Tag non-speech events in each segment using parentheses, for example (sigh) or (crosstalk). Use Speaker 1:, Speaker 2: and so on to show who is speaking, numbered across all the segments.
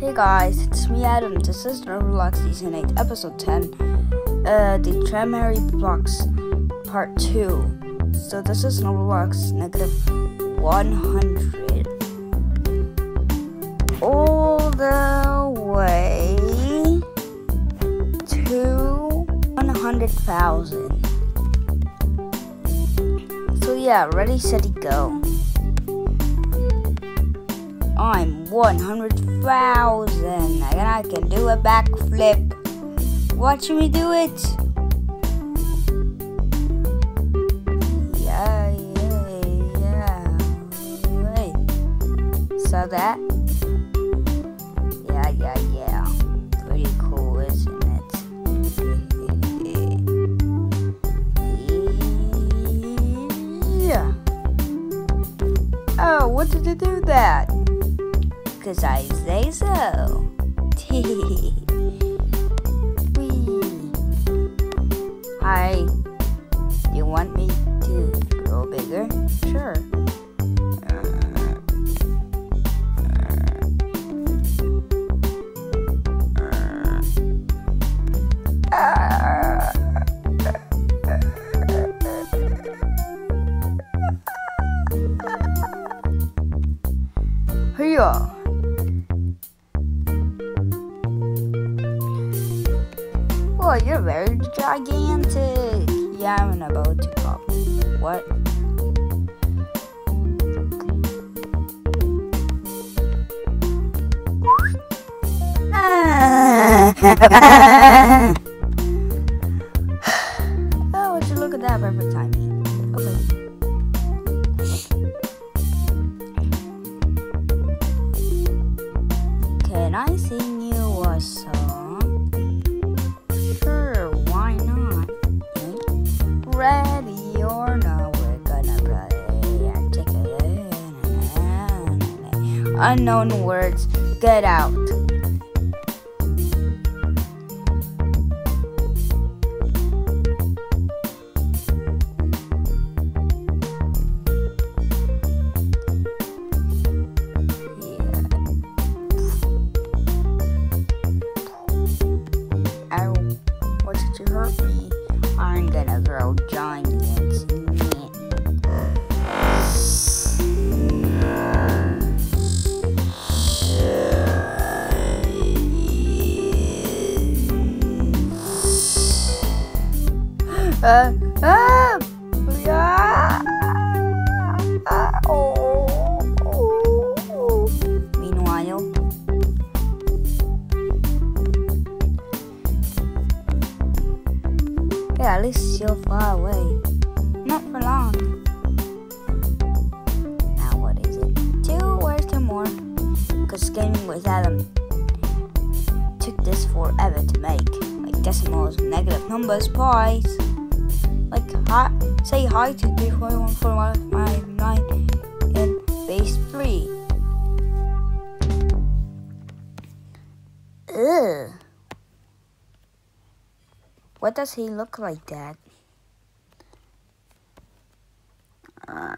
Speaker 1: Hey guys, it's me Adam. This is Roblox Season 8, Episode 10, uh, the Ternary Blocks Part 2. So this is Roblox negative 100. All the way to 100,000. So yeah, ready, steady, go. I'm 100,000 and I can do a backflip. Watch me do it. Yeah, yeah, yeah. Wait. Saw that? Yeah, yeah, yeah. Pretty cool, isn't it? (laughs) Yeah. Oh, what did you do that? Cause I say so. (laughs) Hi. You want me to grow bigger? Sure. Here. You're very gigantic. Yeah, I'm about to pop. What? (laughs) Unknown words, get out. Uh, oh, oh, oh. Meanwhile, Yeah, at least you're far away. Not for long. Now what is it? Two, where's two more? Because gaming with Adam took this forever to make. Like decimals, negative numbers, pies. Hi, say hi to three, four, one, four, one, five, nine, and base three. Ugh. What does he look like, Dad? Uh,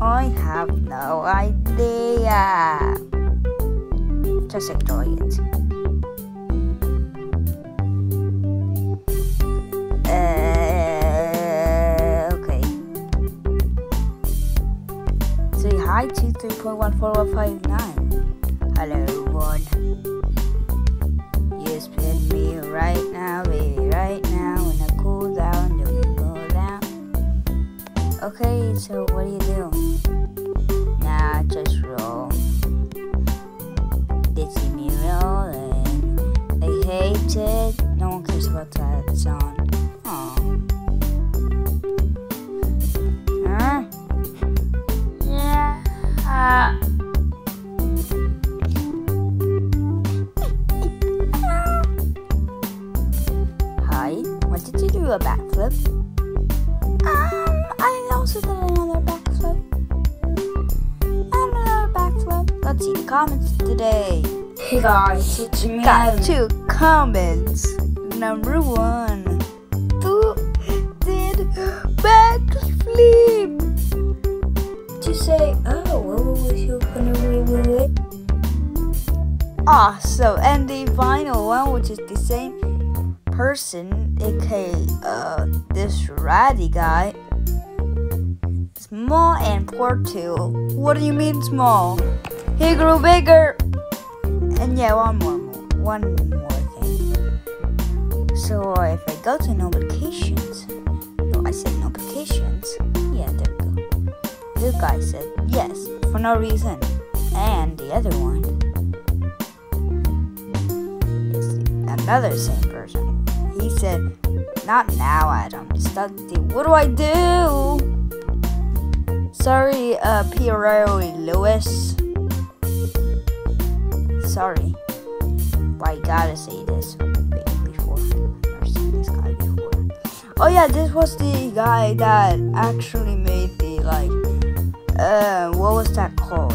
Speaker 1: I have no idea. Just enjoy it. Say hi to 3.14159. Hello, one. You spin me right now, baby, right now. When I cool down, you can go down. Okay, so what do you do? Nah, just roll. They see me rolling. They hate it. No one cares about that song. Hey guys, it's me. Got two comments. Number one. Who did backflip? To say, oh, what was you gonna do with it? awesome. And the final one, which is the same person, aka uh, this ratty guy. Small and poor too. What do you mean small? He grew bigger. And yeah, one more, one more thing. So if I go to notifications, no, I said notifications. Yeah, there we go. This guy said yes for no reason, and the other one another same person. He said, "Not now, Adam. Stop. What do I do?" Sorry, uh, Pierre Lewis. Sorry. But I gotta say this before. I've seen this guy before. Oh yeah, this was the guy that actually made the like uh what was that called?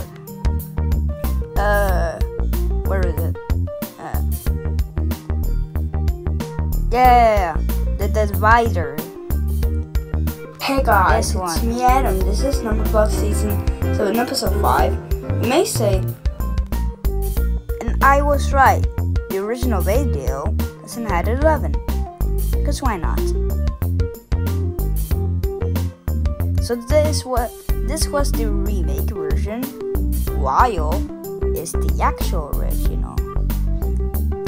Speaker 1: Uh where is it? Uh, yeah, the divider.
Speaker 2: Hey guys,
Speaker 1: This
Speaker 2: it's
Speaker 1: one.
Speaker 2: me Adam. This is number 12 season, so in episode 5, you may say,
Speaker 1: I was right. The original video doesn't have 11. Because why not? So this was this was the remake version, while is the actual original.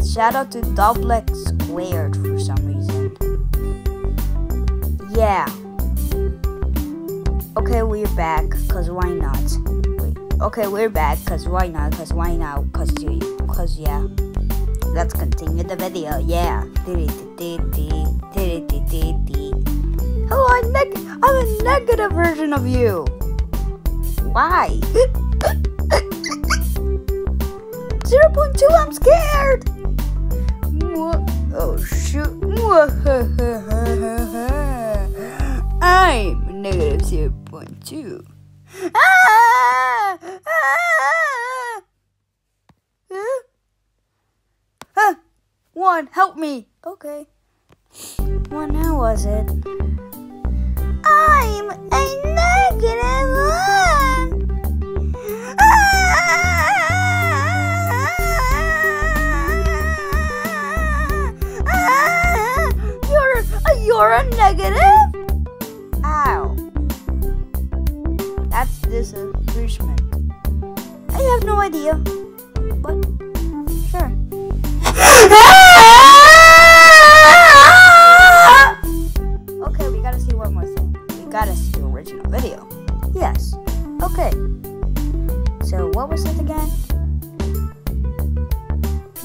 Speaker 1: Shout out to Double X Squared for some reason. Yeah. Okay, we're back, cause why not? Wait. Okay, we're back, cause why not? Cause why not? Cause you, cause yeah. Let's continue the video. Yeah. Hello, I'm, neg- I'm a negative version of you. Why? (laughs) 0.2, I'm scared. Oh shoot. (laughs) I'm negative 0.2. Ah! Ah! Huh? One, help me. Okay. What now was it? I'm a negative one. You're a, you're a negative. Ow. That's disagreement. I have no idea. But Okay. So what was it again?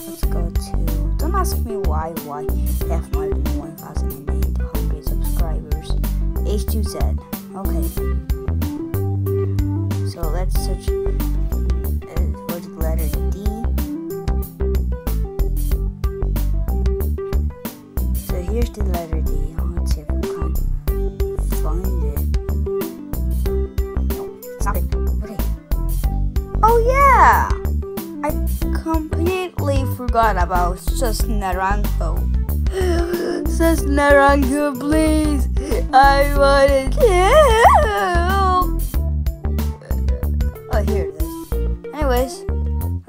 Speaker 1: Let's go to. Don't ask me why. Why have more than 1,800 subscribers. H2Z. Okay. So let's search uh, for the letter D. forgot about Naranko. (gasps) Naranko, please! I wanted help! Oh, here it is. Anyways.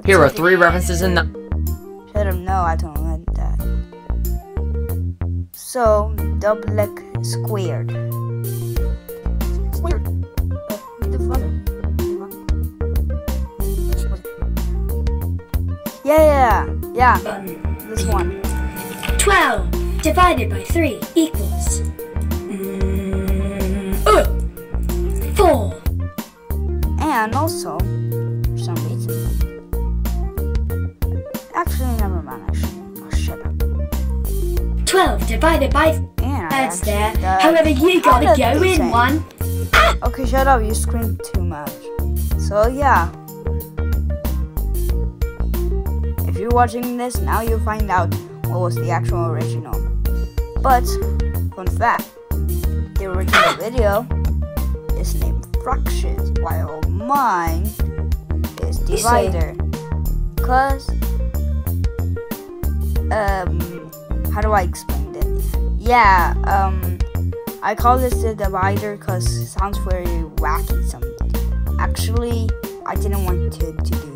Speaker 3: Here are three references in the.
Speaker 1: Let him know I don't want that. So, double leg squared. Squared. The fuck? Yeah, yeah, yeah. This one.
Speaker 2: 12 divided by 3 equals mm, uh, 4.
Speaker 1: And also, for some reason. Actually, never mind. I should. Oh, shut up.
Speaker 2: 12 divided by
Speaker 1: And
Speaker 2: that's there. However, you gotta go in one.
Speaker 1: Okay, shut up. You scream too much. So, yeah. You're watching this, now you'll find out what was the actual original. But, fun fact the original (laughs) video is named Fractions, while mine is Divider. Because, um, how do I explain it? Yeah, um, I call this the divider because it sounds very wacky something. Actually, I didn't want to, to do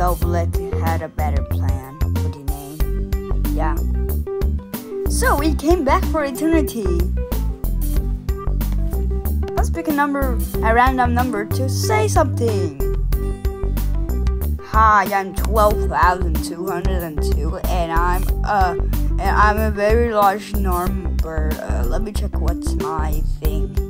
Speaker 1: Doublet had a better plan with the name. Yeah. So we came back for eternity. Let's pick a number, a random number to say something. Hi, I'm 12,202 and I'm uh and I'm a very large number. Uh, let me check what's my thing.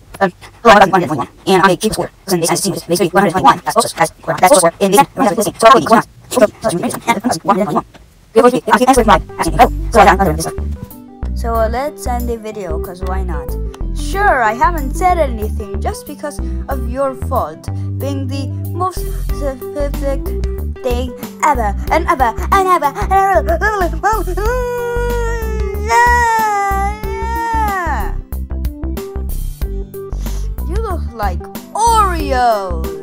Speaker 1: So let's end the video, cause why not? Sure, I haven't said anything just because of your fault being the most specific thing ever and ever and ever and ever. Like Oreos.